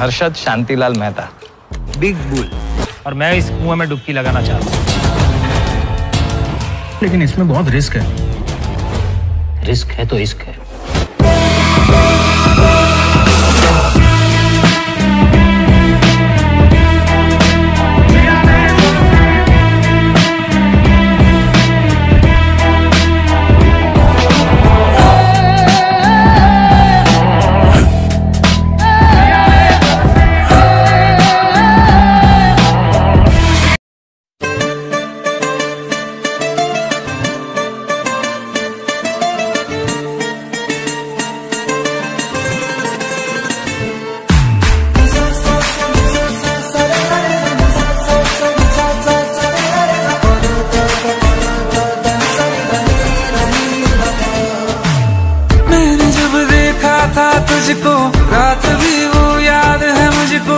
Harshad Shantilal Mehta. Big bull. और मैं इस कुएँ में डुबकी लगाना चाहता हूँ। लेकिन इसमें बहुत रिस्क है। रिस्क है तो इश्क है। था तुझको। रात भी वो याद है मुझको।